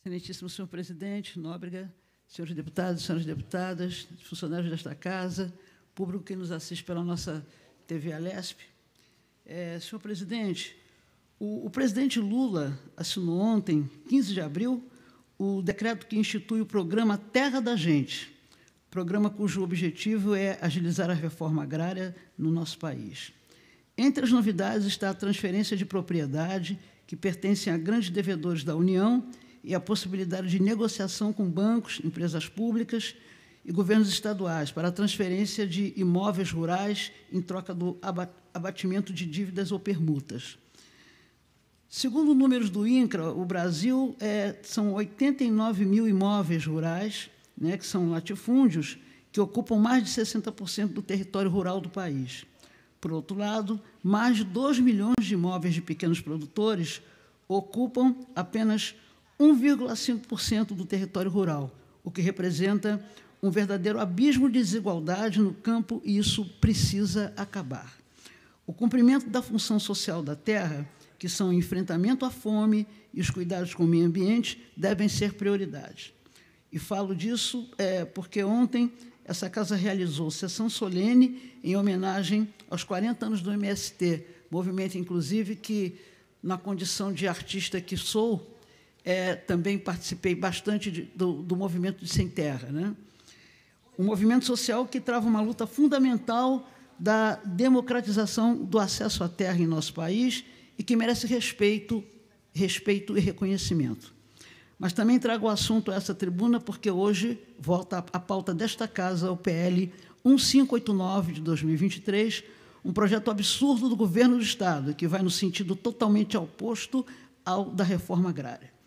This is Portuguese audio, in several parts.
Excelentíssimo senhor presidente, Nóbrega, senhores deputados, senhoras deputadas, funcionários desta casa, público que nos assiste pela nossa TV Alesp. É, senhor presidente, o, o presidente Lula assinou ontem, 15 de abril, o decreto que institui o programa Terra da Gente, programa cujo objetivo é agilizar a reforma agrária no nosso país. Entre as novidades está a transferência de propriedade que pertencem a grandes devedores da União e a possibilidade de negociação com bancos, empresas públicas e governos estaduais para a transferência de imóveis rurais em troca do abatimento de dívidas ou permutas. Segundo números do INCRA, o Brasil é, são 89 mil imóveis rurais, né, que são latifúndios, que ocupam mais de 60% do território rural do país. Por outro lado, mais de 2 milhões de imóveis de pequenos produtores ocupam apenas 1,5% do território rural, o que representa um verdadeiro abismo de desigualdade no campo e isso precisa acabar. O cumprimento da função social da terra, que são o enfrentamento à fome e os cuidados com o meio ambiente, devem ser prioridade. E falo disso é, porque ontem essa casa realizou sessão solene em homenagem aos 40 anos do MST, movimento, inclusive, que, na condição de artista que sou, é, também participei bastante de, do, do, movimento de Sem Terra. Né? Um movimento social que trava uma luta fundamental da democratização do acesso à terra em nosso país e que merece respeito, respeito e reconhecimento. Mas também trago o assunto a essa tribuna porque hoje volta à pauta desta casa o PL 1589 de 2023, um projeto absurdo do governo do Estado, que vai no sentido totalmente oposto ao da reforma agrária.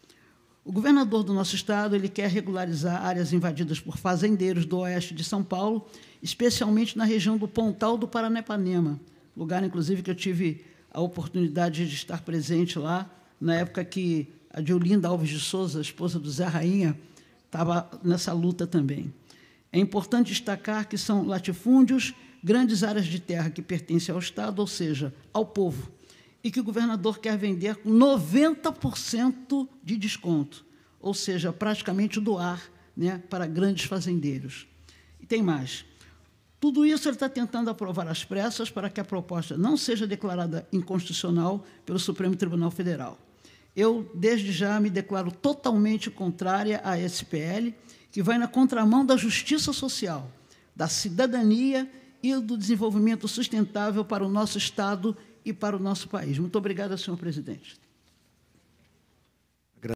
O governador do nosso estado ele quer regularizar áreas invadidas por fazendeiros do oeste de São Paulo, especialmente na região do Pontal do Paranapanema, lugar, inclusive, que eu tive a oportunidade de estar presente lá, na época que a Diolinda Alves de Souza, esposa do Zé Rainha, estava nessa luta também. É importante destacar que são latifúndios, grandes áreas de terra que pertencem ao Estado, ou seja, ao povo, e que o governador quer vender com 90% de desconto, ou seja, praticamente doar né, para grandes fazendeiros. E tem mais. Tudo isso ele está tentando aprovar às pressas para que a proposta não seja declarada inconstitucional pelo Supremo Tribunal Federal. Eu, desde já, me declaro totalmente contrária à SPL, que vai na contramão da justiça social, da cidadania e do desenvolvimento sustentável para o nosso Estado e para o nosso país. Muito obrigada, senhor presidente.